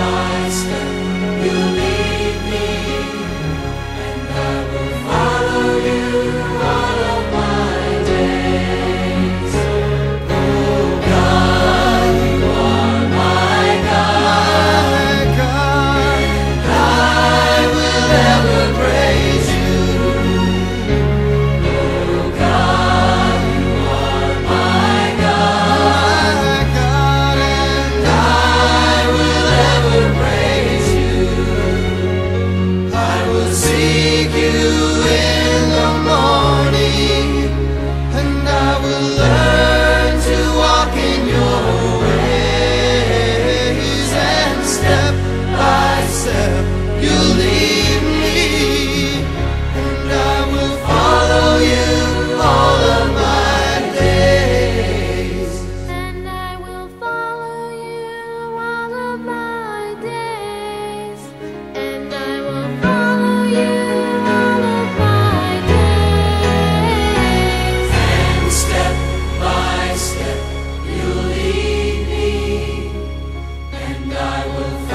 night. In will